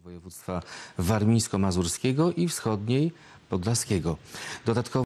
województwa warmińsko-mazurskiego i wschodniej podlaskiego. Dodatkowo